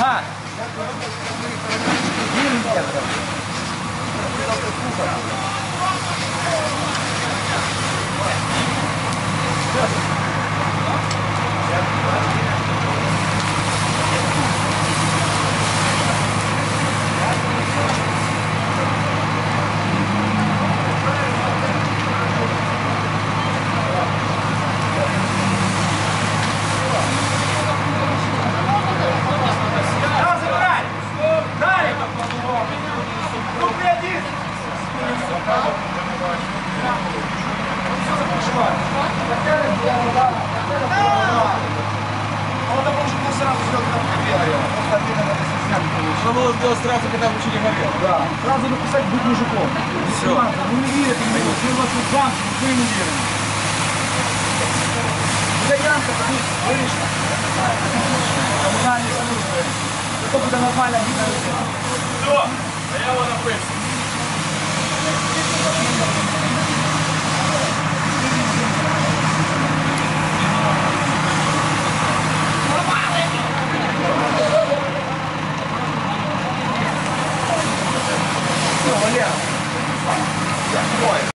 А! Давай, Что было сделать сразу, когда в не горел? Да. Сразу написать «Будь мужиком». Всё. Ну не верят ему. Вы у вас тут замки, никто не уверен. Янка, ты говоришь, коммунальные службы. Что будет нормально, не Все, а я его напився. 亮，闪，闪过来。